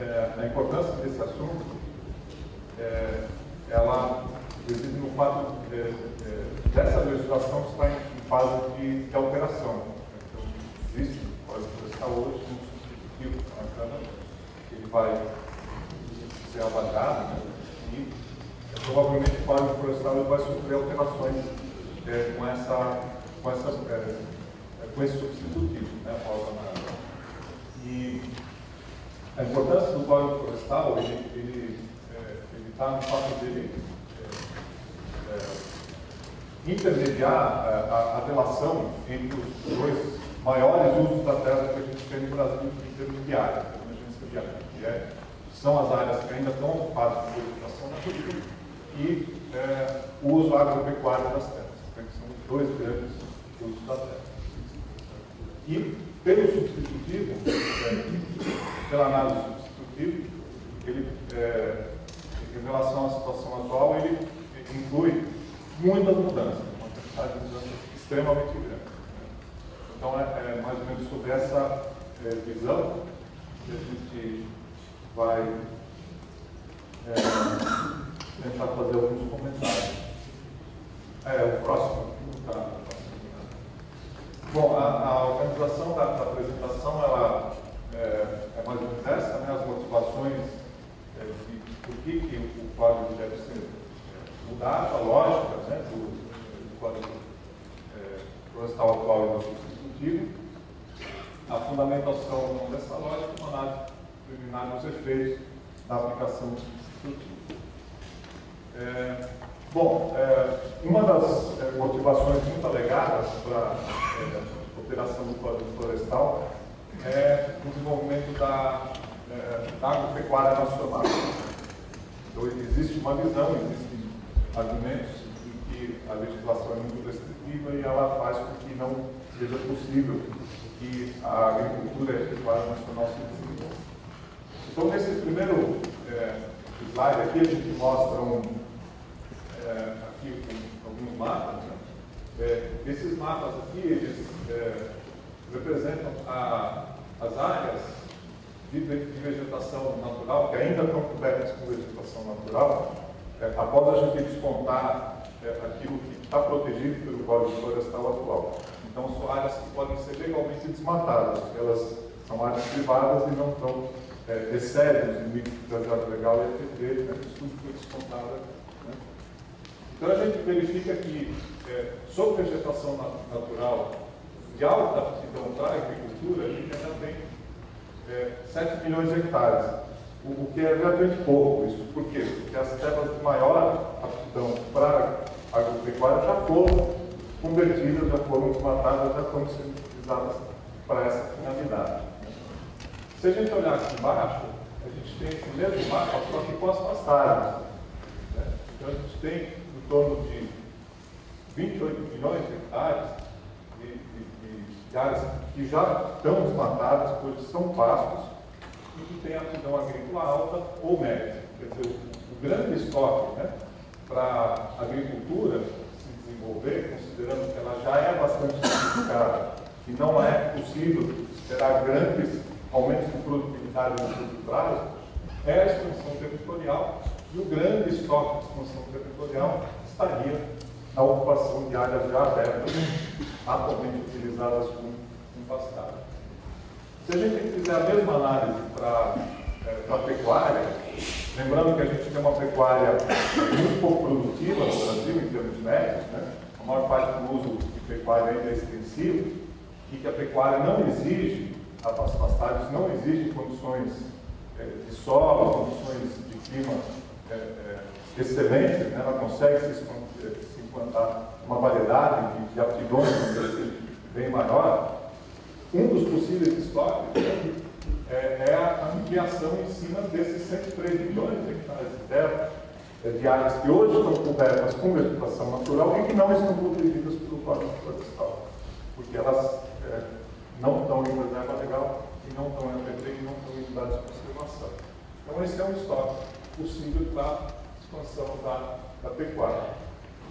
é, a importância desse assunto, é, ela reside no fato é, é, dessa legislação estar em, fase de, de, alteração. Então, existe o Código hoje um substitutivo na Câmara, que ele vai ser avaliado né, e provavelmente o Código Florestal vai sofrer alterações é, com, essa, com, essa, é, com esse substitutivo, né, E a importância do Código Florestal, ele está ele, ele tá no fato dele é, é, intermediar a, a, a, relação entre os dois maiores usos da terra que a gente tem no Brasil em termos de área, de área, que é, são as áreas que ainda estão ocupadas por vegetação nativa e é, o uso agropecuário das terras, que são os dois grandes usos da terra. E pelo substitutivo, é, pela análise substitutiva, ele, é, em relação à situação atual, ele inclui muitas mudanças, uma quantidade de mudanças extremamente grande. Né? Então, é, é, mais ou menos sobre essa é, visão que a gente vai é, tentar fazer alguns comentários. É, o próximo. Tá. Bom, a, a organização da, da, apresentação ela é, é, mais ou menos essa, né, as motivações é, de por que, que o código deve ser é, mudado, a lógica né, do, do código é, florestal atual e do substitutivo, a fundamentação dessa lógica uma análise preliminar dos efeitos da aplicação do substitutivo. É, Bom, é, uma das é, motivações muito alegadas para é, a operação do Código Florestal é o desenvolvimento da, é, da agropecuária nacional. Então, existe uma visão, existem argumentos em que a legislação é muito restritiva e ela faz com que não seja possível que a agricultura e a pecuária nacional se desenvolvam. Então, nesse primeiro é, slide aqui, a gente mostra um aqui com alguns mapas, né? é, esses mapas aqui, eles é, representam a, as áreas de, vegetação natural, que ainda estão cobertas com vegetação natural, é, após a gente descontar é, aquilo que está protegido pelo Código Florestal atual. Então, são áreas que podem ser legalmente desmatadas, elas são áreas privadas e não estão, é, excedem os limites da legal e FT, né? isso tudo foi descontado então a gente verifica que, é, sobre vegetação natural de alta aptidão para agricultura, a gente ainda tem é, 7 milhões de hectares, o, o, que é relativamente pouco isso. Por quê? Porque as terras de maior aptidão para agropecuária já foram convertidas, já foram desmatadas, já foram utilizadas para essa finalidade. Se a gente olhar aqui embaixo, a gente tem esse mesmo mapa, só que com as pastagens. Né? Então a gente tem torno de 28 milhões de hectares de, de, de áreas que já estão desmatadas, pois são pastos, e que têm aptidão agrícola alta ou média. Quer dizer, o, grande estoque né, para a agricultura se desenvolver, considerando que ela já é bastante sofisticada e não é possível esperar grandes aumentos de produtividade no curto prazo, é a expansão territorial e o grande estoque de expansão territorial estaria na ocupação de áreas já abertas, atualmente utilizadas como pastagem. Se a gente fizer a mesma análise para é, a pecuária, lembrando que a gente tem uma pecuária muito pouco produtiva no Brasil, em termos médios, né? a maior parte do uso de pecuária ainda é extensivo, e que a pecuária não exige, as pastagens não exigem condições é, de solo, condições de clima excelente, né? ela consegue se, se implantar uma variedade de, de aptidões bem maior. Um dos possíveis estoques é, é, a ampliação em cima desses 103 milhões de hectares de terra é, de áreas que hoje estão cobertas com vegetação natural e que não estão protegidas pelo Código Florestal, porque elas é, não estão em reserva legal e não estão em APT e não estão em unidades de conservação. Então esse é um estoque possível para expansão da, da pecuária.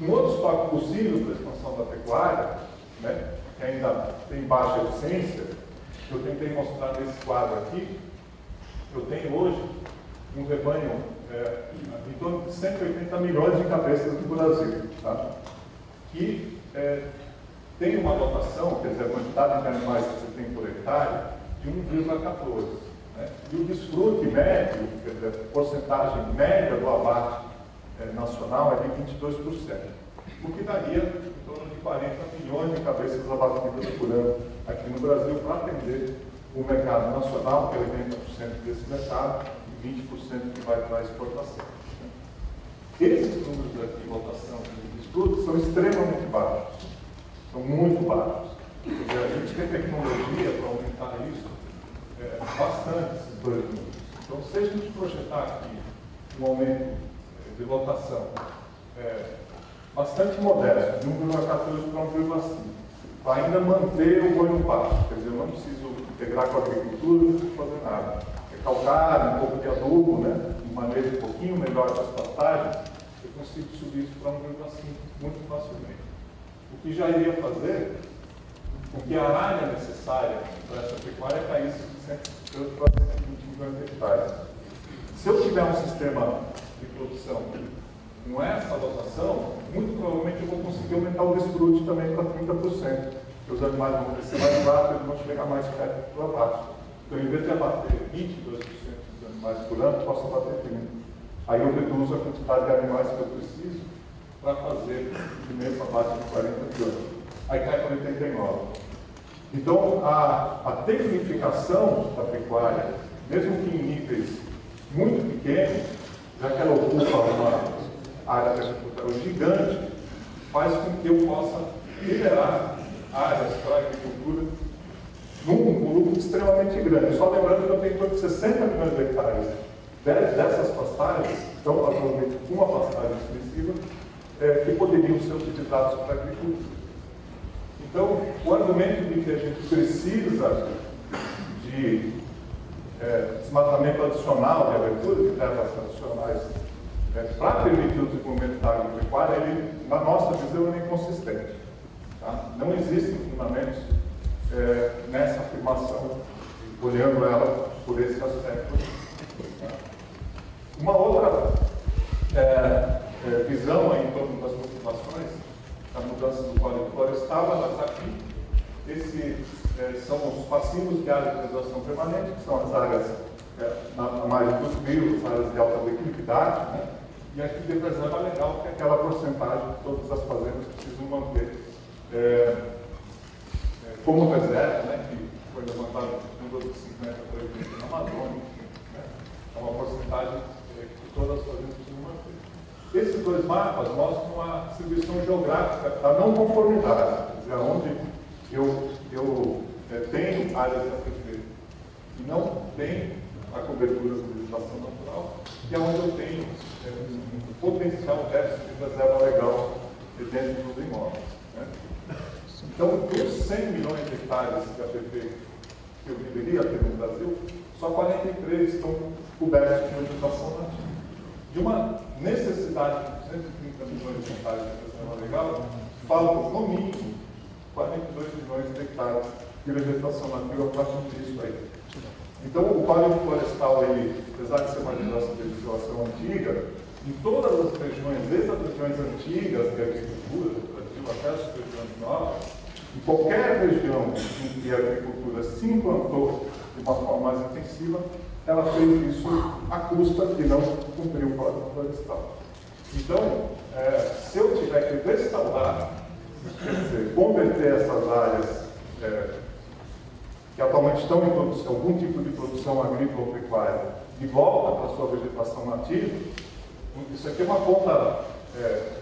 Um outro estoque possível para expansão da pecuária, né, que ainda tem baixa eficiência, que eu tentei mostrar nesse quadro aqui, Eu tenho hoje um rebanho é, em torno de 180 milhões de cabeças no Brasil, tá? que é, tem uma dotação, quer dizer, a quantidade de animais que você tem por hectare, de 1,14. Né? E o desfrute médio, quer a porcentagem média do abate é, nacional é de 22%, o que daria em torno de 40 milhões de cabeças abatidas por ano aqui no Brasil para atender o mercado nacional, que é 80% desse mercado, e 20% que vai para a exportação. Esses números de votação de estudos são extremamente baixos, são muito baixos. Dizer, a gente tem tecnologia para aumentar isso é, bastante, esses dois números. Então, se a gente projetar aqui um aumento de votação é, bastante modesto, de 1,14 para 1,5, para ainda manter o no pasto. Quer dizer, eu não preciso integrar com a agricultura, não preciso fazer nada. Recalcar um pouco de adubo, né, um manejo um pouquinho melhor das pastagens, eu consigo subir isso para 1,5 muito facilmente. O que já iria fazer com que a área necessária para essa pecuária caísse de 100 para 120 milhões de hectares. Se eu tiver um sistema de produção com essa dotação, muito provavelmente eu vou conseguir aumentar o desfrute também para 30%. Os animais vão crescer mais rápido e vão chegar mais perto do abate. Então, em vez de abater 22% dos animais por ano, eu posso abater 30%. Aí eu reduzo a quantidade de animais que eu preciso para fazer o primeiro abate de 40 milhões. Aí cai para 89. Então, a, a tecnificação da pecuária, mesmo que em níveis muito pequenos, já que ela ocupa uma área de agricultura gigante, faz com que eu possa liberar áreas para a agricultura num volume extremamente grande. Só lembrando que eu tenho torno de 60 milhões de hectares dessas pastagens, então provavelmente uma pastagem extensiva, é, que poderiam ser utilizados para a agricultura. Então, o argumento de que a gente precisa de é, desmatamento adicional de abertura de terras adicionais é, para permitir o desenvolvimento da agropecuária, ele, na nossa visão, é inconsistente. Tá? Não existem fundamentos é, nessa afirmação, olhando ela por esse aspecto. Tá? Uma outra é, é, visão em torno das motivações da mudança do Código Florestal, ela está aqui. Esse, é, são os passivos de área de preservação permanente, que são as áreas é, na, na margem dos rios, as áreas de alta declividade, né? e aqui de reserva legal, que é aquela porcentagem que todas as fazendas precisam manter é, como reserva, né? que foi levantado no de 50 por 80 na Amazônia, né? é uma porcentagem que todas as fazendas. Esses dois mapas mostram a distribuição geográfica da não conformidade, quer dizer, onde eu, eu é, tenho áreas de APP e não tenho a cobertura de vegetação natural, e é onde eu tenho é, um potencial déficit de reserva legal dentro dos imóveis. Né? Então, dos 100 milhões de hectares de APP que eu deveria ter no Brasil, só 43 estão cobertos de vegetação nativa. De uma necessidade de 230 milhões de hectares de reserva legal, faltam, no mínimo, 42 milhões de hectares de vegetação nativa para cumprir isso aí. Então, o Código Florestal, ele, apesar de ser uma legislação antiga, em todas as regiões, desde as regiões antigas de agricultura até as regiões novas, em qualquer região em que a agricultura se implantou de uma forma mais intensiva, ela fez isso à custa de não cumprir o Código Florestal. Então, é, se eu tiver que restaurar, dizer, converter essas áreas é, que atualmente estão em produção, algum tipo de produção agrícola ou pecuária, de volta para a sua vegetação nativa, isso aqui é uma conta é,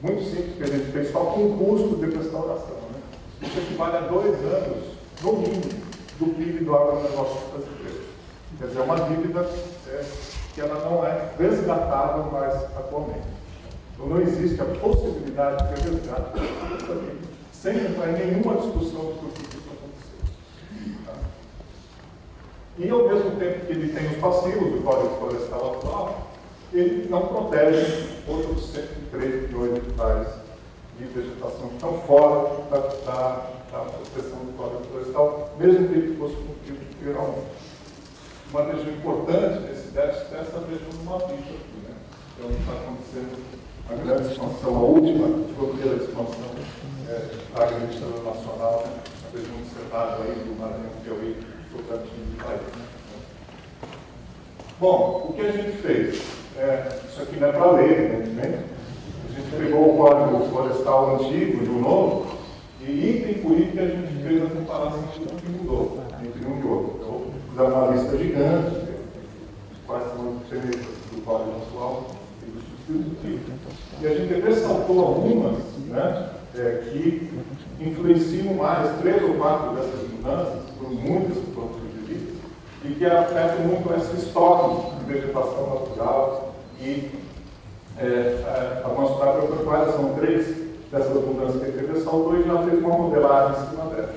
muito simples que a gente fez só com o custo de restauração. Né? Isso equivale a dois anos, no mínimo, do PIB do agronegócio brasileiro. Quer dizer, é uma dívida é, que ela não é resgatável mais atualmente. Então não existe a possibilidade de resgate sem entrar em nenhuma discussão do que E ao mesmo tempo que ele tem os passivos do Código Florestal atual, ele não protege outros 103 milhões de hectares de vegetação que estão fora da, da, da proteção do Código Florestal, mesmo que ele fosse cumprido integralmente. Uma região importante desse déficit é essa região do Maputo aqui, né? Onde está acontecendo a grande expansão, a última fronteira de expansão é, agrícola nacional, né? a região do Cerrado aí, do Maranhão, Piauí, Tocantins e Bahia. Né? Bom, o que a gente fez? É, isso aqui não é para ler, evidentemente. A gente pegou o código florestal antigo e o novo, e item por item a gente fez a comparação do que mudou entre um e outro. Fizemos uma lista gigante, quais são as diferenças do código atual e do substitutivo. E a gente ressaltou algumas né, é, que influenciam mais, três ou quatro dessas mudanças, por muitas pontos de vista, e que afetam muito esse estoque de vegetação natural e é, é, a nossa agropecuária são três dessas mudanças que ele ressaltou e já fez uma modelagem em cima dela.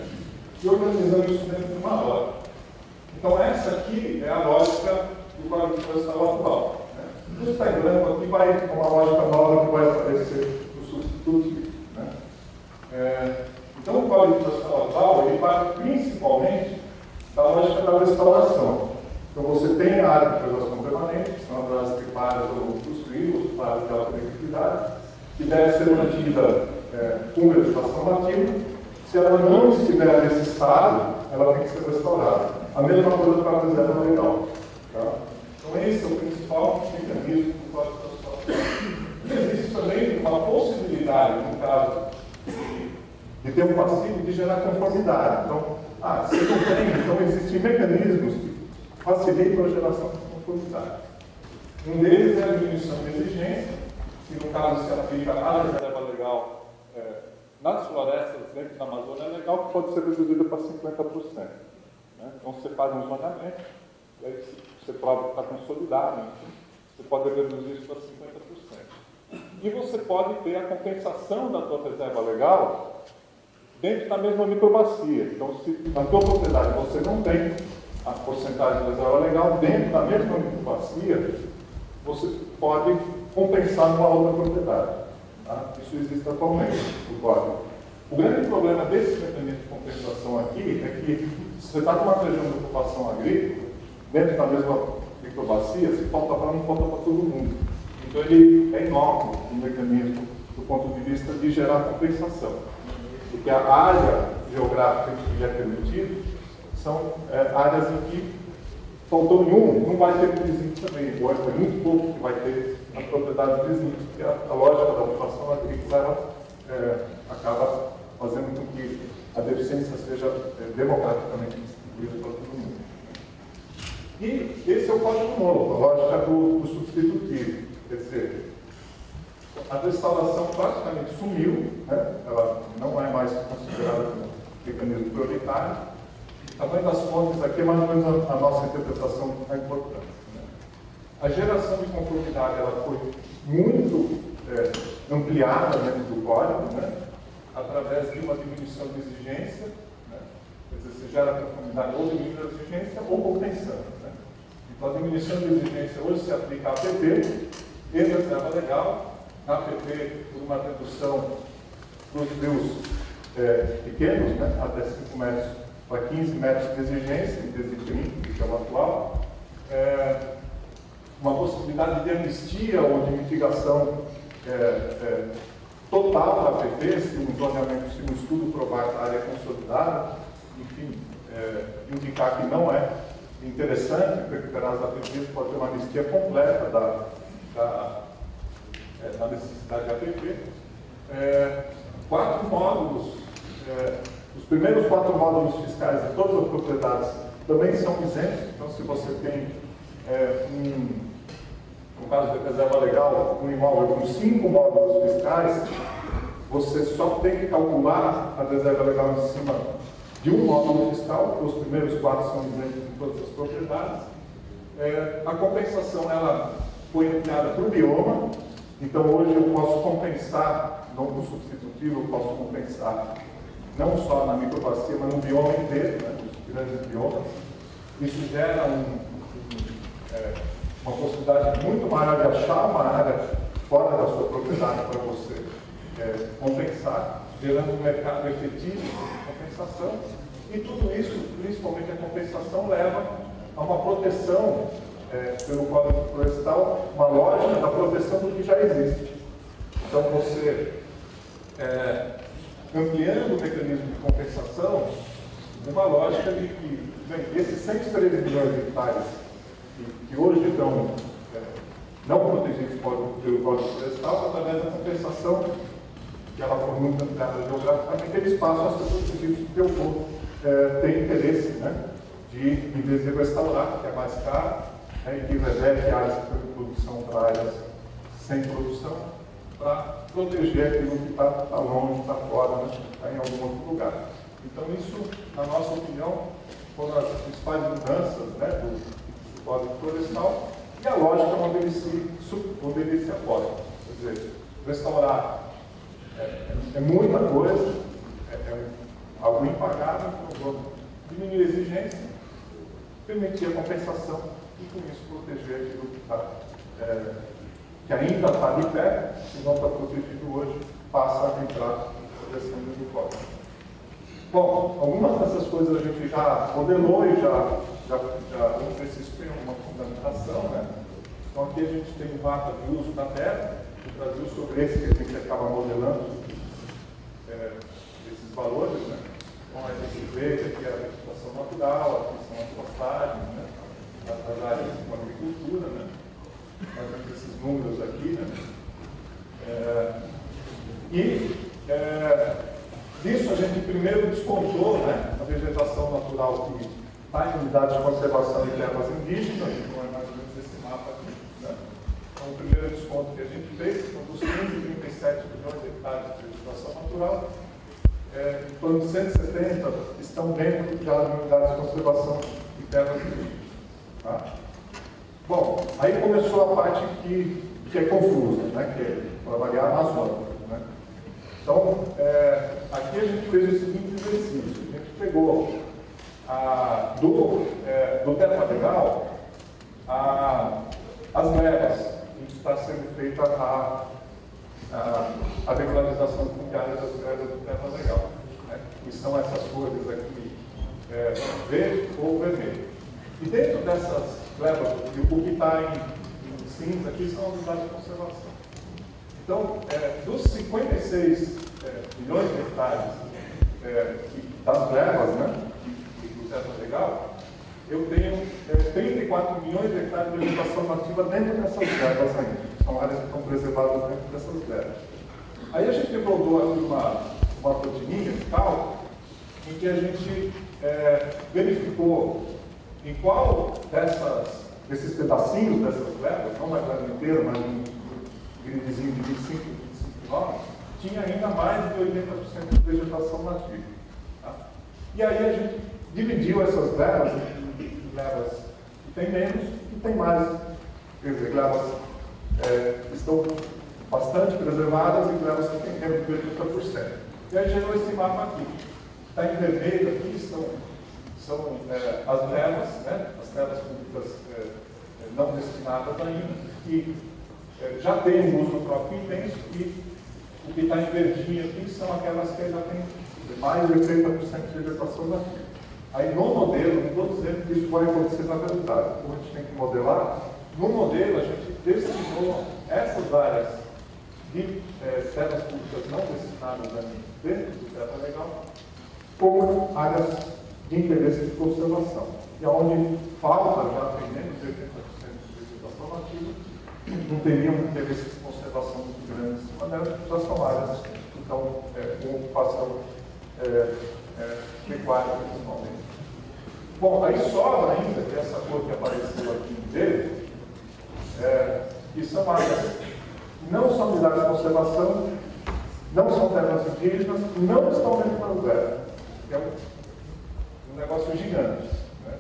E organizando isso dentro de uma lógica. Então essa aqui é a lógica do código florestal atual. Né? O está em branco aqui vai uma lógica nova que vai aparecer no substituto. Né? É, então o código florestal atual ele vai principalmente da lógica da restauração. Então você tem a área de preservação permanente, que são as áreas primárias ou construídas, áreas de alta produtividade, que deve ser mantida é, com vegetação nativa. Se ela não estiver nesse estado, ela tem que ser restaurada. A mesma coisa para a reserva legal. Tá? Então esse é o principal mecanismo do Código de E existe também uma possibilidade, no caso, de ter um passivo de gerar conformidade. Então, ah, se não tem, então existem mecanismos que facilitam a geração de conformidade. Um deles é a diminuição de exigência, que no caso se aplica à reserva legal é, nas florestas dentro da Amazônia é legal, que pode ser reduzida para 50%. Né? Então você faz um zoneamento, e aí você prova que está consolidado, enfim, você pode reduzir isso para 50%. E você pode ter a compensação da tua reserva legal dentro da mesma microbacia. Então, se na tua propriedade você não tem a porcentagem de reserva legal, dentro da mesma microbacia, você pode compensar numa outra propriedade. Tá? Isso existe atualmente no código. O grande problema desse mecanismo de compensação aqui é que você está com uma região de ocupação agrícola, dentro da mesma microbacia, se falta para um, falta para todo mundo. Então ele é enorme o mecanismo do ponto de vista de gerar compensação. Porque a área geográfica que é permitido são é, áreas em que faltou nenhum, não vai ter vizinho também, ou é muito pouco que vai ter as propriedades vizinhas, porque a, a lógica da ocupação agrícola ela, é, acaba fazendo com que a deficiência seja é, democraticamente distribuída para todo mundo. E esse é o código novo, a lógica do, do substitutivo. Quer dizer, a restauração praticamente sumiu, né? ela não é mais considerada como mecanismo prioritário. O tamanho das fontes aqui é mais ou menos a, a nossa interpretação da importância. Né? A geração de conformidade ela foi muito é, ampliada dentro do código, né? Através de uma diminuição de exigência, né? quer dizer, você gera conformidade ou diminuindo a exigência ou compensando. Né? Então, a diminuição de exigência hoje se aplica a APP e reserva legal, na APP por uma redução para os rios é, pequenos, né? até 5 metros para 15 metros de exigência, em vez de 30, que é o atual, é, uma possibilidade de anistia ou de mitigação é, é total da APP, se um zoneamento, se um estudo provar que a área é consolidada, enfim, é, indicar que não é interessante recuperar as APPs, pode ter uma anistia completa da, da, é, da necessidade de APP. É, quatro módulos, é, os primeiros quatro módulos fiscais de todas as propriedades também são isentos, então se você tem é, um no caso da reserva legal, um imóvel com cinco módulos fiscais, você só tem que calcular a reserva legal em cima de um módulo fiscal, porque os primeiros quatro são isentos em todas as propriedades. É, a compensação ela foi ampliada para o bioma, então hoje eu posso compensar, não no substitutivo, eu posso compensar não só na microbacia, mas no bioma inteiro, né, nos grandes biomas. Isso gera um, um é, uma possibilidade muito maior de achar uma área fora da sua propriedade para você é, compensar, gerando um mercado efetivo de compensação. E tudo isso, principalmente a compensação, leva há uma proteção é, pelo Código Florestal, uma lógica da proteção do que já existe. Então, você, é, ampliando o mecanismo de compensação, uma lógica de que bem, esses 113 milhões de hectares que, que hoje estão é, não protegidos pelo Código Florestal, através da compensação que ela for muito ampliada geograficamente, eles passam a ser protegidos porque o povo é, tem interesse né, de, em vez de restaurar, que é mais caro, né, e que reverte áreas de produção para áreas sem produção, para proteger aquilo que está tá longe, está fora, né, está em algum outro lugar. Então, isso, na nossa opinião, foram as principais mudanças né, do Código Florestal e a lógica onde ele se aposta. Quer dizer, restaurar é, é, é muita coisa, é, é algo impagável, vamos diminuir a exigência, permitir a compensação e com isso proteger aquilo que, tá, é, que ainda está de pé, se não está protegido hoje, passa a entrar proteção do código. Bom, algumas dessas coisas a gente já modelou e já, já, já vamos ver se isso tem uma fundamentação, né? Então aqui a gente tem mapa de uso da terra, no Brasil sobre esse que a gente acaba modelando é, esses valores, né? Então a gente vê que aqui é a vegetação natural, aqui são as pastagens, né? das áreas com agricultura, né? Nós temos esses números aqui, né? É, e é, disso a gente primeiro descontou né, a vegetação natural que está em unidades de conservação em terras indígenas, então é mais ou menos esse mapa aqui. Né? O primeiro desconto que a gente fez, foi dos 15 37 milhões de hectares de vegetação natural, é, em torno de 170 estão dentro de unidades de conservação em terras indígenas. Tá? Bom, aí começou a parte que, que é confusa, né? que é, para variar, a Amazônia. Né? Então, é, aqui a gente fez o seguinte exercício. A gente pegou a, do, é, do teto legal a, as levas que está sendo feita a, a, a regularização fundiária das levas do teto legal. Né? São essas cores aqui, é, verde ou vermelho. E dentro dessas levas, o que está em, em cinza aqui são as unidades de conservação. Então, é, dos 56 é, milhões de hectares é, das levas, né, do teto legal, eu tenho é, 34 milhões de hectares de vegetação nativa dentro dessas levas ainda. São áreas que estão preservadas dentro dessas levas. Aí a gente rodou aqui uma, uma rotininha de cálculo em que a gente é, verificou em qual dessas, desses pedacinhos dessas levas, não mais leva inteira, mas um gridzinho de 25, 25 quilômetros, tinha ainda mais de 80% de vegetação nativa. Tá? E aí a gente dividiu essas levas em levas que tem menos e tem mais. Quer dizer, levas é, estão bastante preservadas e levas que têm menos de 80%. E aí gerou esse mapa aqui. Está em vermelho aqui, estão são é, as levas, né, as terras públicas é, é, não destinadas ainda, que é, já tem um uso próprio intenso e o que está em verdinho aqui são aquelas que já têm mais de 80% de vegetação nativa. Aí no modelo, não estou dizendo que isso vai acontecer na realidade, como a gente tem que modelar, no modelo a gente destinou essas áreas de é, públicas não destinadas ainda dentro do terra legal como áreas de interesse de conservação. E onde falta já tem menos de 80% de vegetação nativa, não teria um interesse de conservação muito grande em cima delas, já são áreas então, é, com ocupação é, é, pecuária principalmente. Bom, aí sobra ainda, que é essa cor que apareceu aqui dele, é, que são áreas que não são unidades de conservação, não são terras indígenas, não estão dentro da UER. É um um negócio gigante. Né?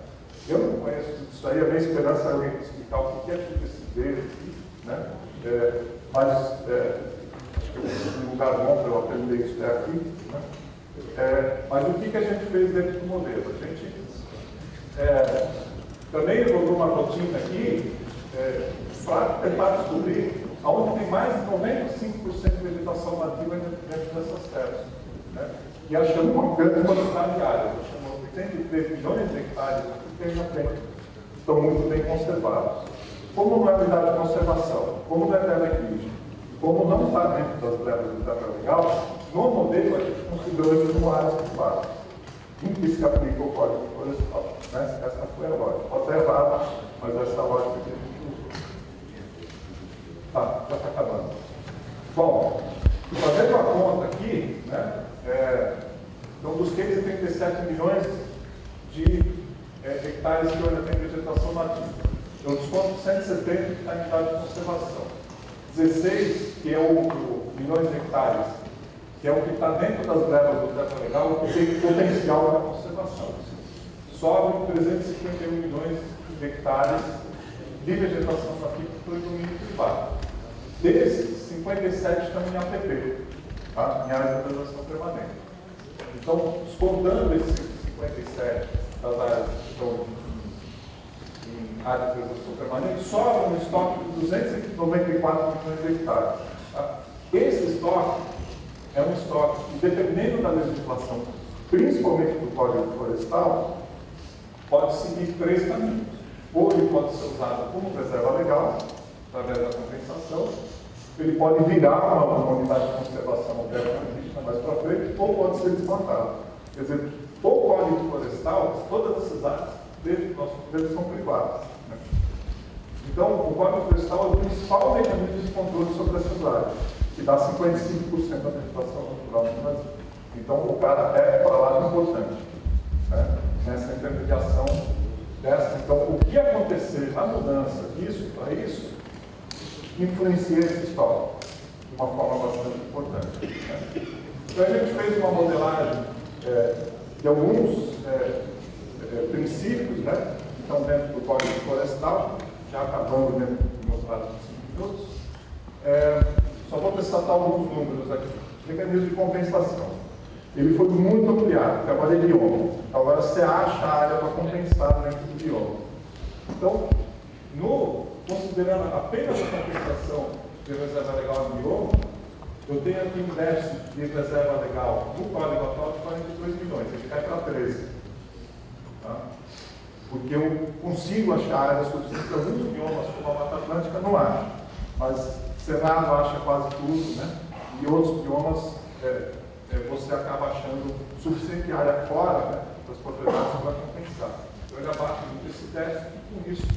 Eu não conheço isso aí, a minha esperança é explicar o que é tudo esse verde aqui, né? É, mas é, acho que um lugar bom para eu aprender isso é aqui. Né? É, mas o que, que a gente fez dentro do modelo? A gente é, também colocou uma rotina aqui é, para tentar descobrir aonde tem mais de 95% de vegetação nativa dentro dessas terras. Né? E achamos uma grande quantidade de áreas. 103 milhões de hectares que tem estão muito bem conservados. Como não é unidade de conservação, como não é terra indígena, como não está dentro das brevas do terra legal, no modelo a gente considerou como áreas privadas. Que se aplica o código florestal. Né? Essa foi a lógica. Pode estar errada, mas essa lógica que a gente usou. Tá, já está acabando. Bom, fazendo a conta aqui, né, é, então dos 537 milhões de é, hectares que ainda tem vegetação nativa, eu desconto 170 que está em unidade de conservação. 16, que é o, o milhões de hectares, que é o que está dentro das brevas do teto legal, que tem potencial para conservação. Sobram 351 milhões de hectares de vegetação nativa para o domínio privado. Desses, 57 estão em APP, tá? em áreas de preservação permanente. Então, descontando esses 57 das áreas que estão em áreas de preservação permanente, sobra um estoque de 294 milhões de hectares. Tá? Esse estoque é um estoque que, dependendo da legislação, principalmente do Código Florestal, pode seguir três caminhos. Ou ele pode ser usado como reserva legal, através da compensação, ele pode virar uma, uma unidade de conservação alternativa mais para frente, ou pode ser desmatado. Quer dizer, o Código Florestal, todas essas áreas dentro do nosso governo são privadas. Né? Então, o Código Florestal é o principal mecanismo de controle sobre essas áreas, que dá 55% da vegetação natural no Brasil. Então, o cara é para lá importante né? nessa intermediação dessa. Então, o que acontecer na mudança disso para isso, influencia esse estoque de uma forma bastante importante. Né? Então, a gente fez uma modelagem é, de alguns é, é, princípios né, que estão dentro do Código Florestal, já acabando dentro de em 5 minutos. É, só vou ressaltar alguns números aqui. Mecanismo de compensação. Ele foi muito ampliado, trabalhei bioma. Agora você acha a área para compensar dentro do bioma. Então, no, considerando apenas a compensação de reserva legal no bioma, eu tenho aqui um déficit de reserva legal no Código atual de 42 milhões, ele cai para 13. Tá? Porque eu consigo achar áreas suficientes, alguns biomas, como a Mata Atlântica, não acho. Mas Cerrado acha quase tudo, né? E outros biomas é, é, você acaba achando suficiente área fora né, das propriedades para compensar. Então ele abaixa muito esse déficit e com isso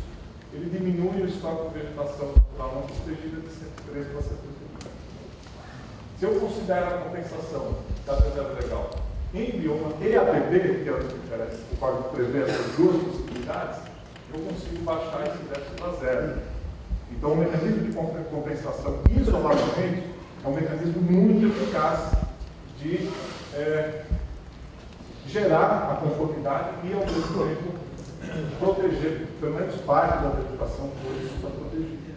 ele diminui o estoque de vegetação natural não protegida de 103 para 70. Se eu considero a compensação da reserva legal em bioma e APB, que é o que interessa, o código prevê essas duas possibilidades, eu consigo baixar esse déficit para zero. Então, o mecanismo de compensação isoladamente é um mecanismo muito eficaz de é, gerar a conformidade e, ao mesmo tempo, proteger, pelo menos parte da vegetação, isso está protegida.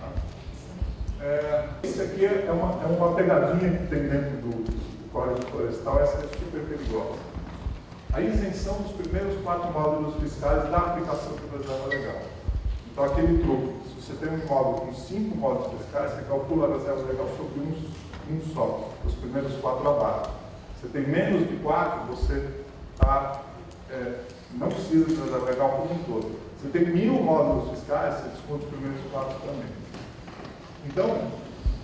Tá? É, isso aqui é uma, é uma pegadinha que tem dentro do, do Código Florestal, essa é super perigosa. A isenção dos primeiros quatro módulos fiscais da aplicação do reserva legal. Então, aquele truque, se você tem um imóvel com cinco módulos fiscais, você calcula a reserva legal sobre um, um só, os primeiros quatro abaixo. Você tem menos de quatro, você tá, é, não precisa de reserva legal como um todo. Você tem mil módulos fiscais, você desconta os primeiros quatro também. Então,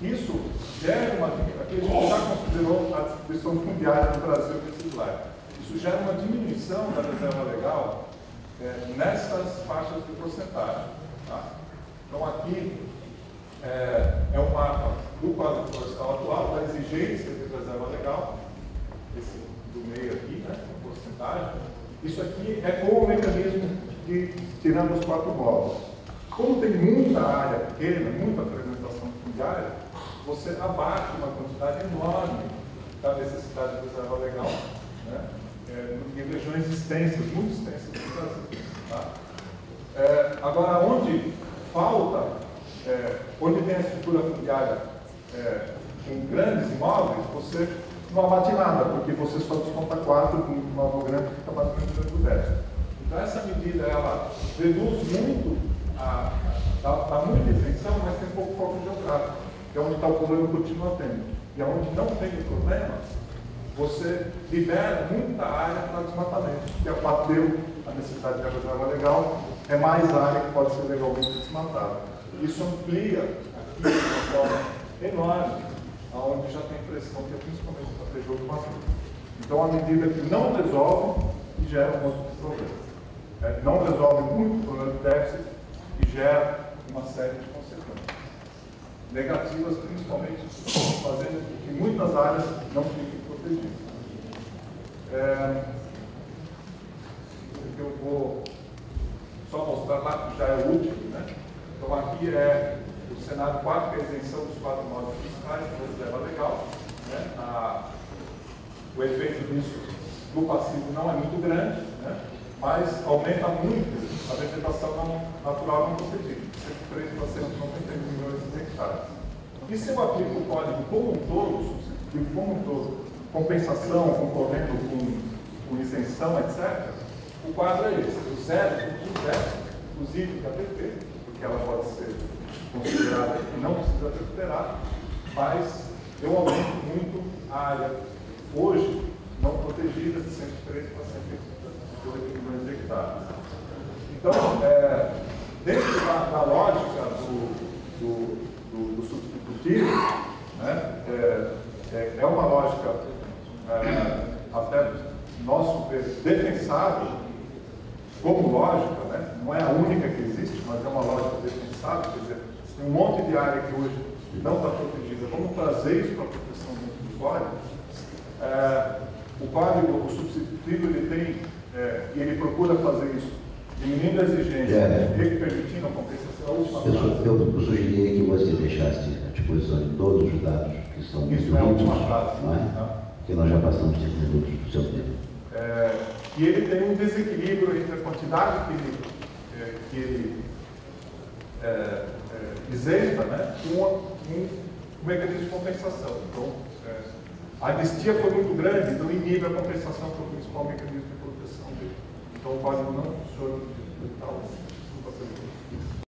isso gera uma. Aqui a gente já considerou a distribuição fundiária no Brasil nesse slide. Isso gera uma diminuição da reserva legal é, nessas faixas de porcentagem. Então, aqui é, é um mapa do quadro florestal atual, da exigência de reserva legal, esse do meio aqui, né, a porcentagem. Isso aqui é com o mecanismo de tirando os quatro módulos. Como tem muita área pequena, muita fragmentação fundiária, você abate uma quantidade enorme da necessidade de reserva legal né, é, em regiões extensas, muito extensas do Brasil. Tá? É, agora, onde falta, é, onde tem a estrutura fundiária é, com grandes imóveis, você não abate nada, porque você só desconta 4 com um imóvel grande fica basicamente dentro do déficit. Então essa medida ela reduz muito, a, dá, muita isenção, mas tem pouco foco geográfico, que é onde está o problema continua tendo. E onde não tem problema, você libera muita área para desmatamento, que abateu a necessidade de reserva legal é mais área que pode ser legalmente desmatada. Isso amplia aqui de uma forma enorme, aonde já tem pressão, que é principalmente para jogo maduro. Então, a medida que não resolve e gera um outro problema. É, não resolve muito o problema do déficit e gera uma série de consequências. Negativas, principalmente, fazendo com que muitas áreas não fiquem protegidas. É, eu vou só mostrar lá que já é o último, né? Então aqui é o cenário 4, que é a isenção dos quatro modos fiscais, reserva legal. Né? A, o efeito disso do passivo não é muito grande, né? mas aumenta muito a vegetação natural não protegida, 103 para 191 milhões de hectares. E se eu aplico o código como um todo, substitutivo como um todo, compensação, concorrendo com, com isenção, etc., o quadro é esse. O zero, o zero, inclusive da PT, porque ela pode ser considerada que não precisa recuperar, mas eu aumento muito a área hoje não protegida de 103 para 108 milhões de hectares. Então, é, dentro da, da lógica do, do, do, do substitutivo, né, é, é, é uma lógica é, até nosso defensável como lógica, né, não é a única que existe, mas é uma lógica defensável, quer dizer, tem um monte de área que hoje não está protegida, vamos trazer isso para a proteção dentro do código. É, o código, o substitutivo, ele tem, é, e ele procura fazer isso, diminuindo a exigência é. e permitindo a compensação. Eu, eu, eu sugeriria que você deixasse à disposição de todos os dados que são Isso é a última frase. Não é? Não. Porque nós já passamos 5 minutos do seu tempo. É, e ele tem um desequilíbrio entre a quantidade que ele, é, que ele é, é isenta né, com um, mecanismo de compensação. Então, é, a anistia foi muito grande, então inibe a compensação para o principal mecanismo de proteção dele. Então o não funciona tal.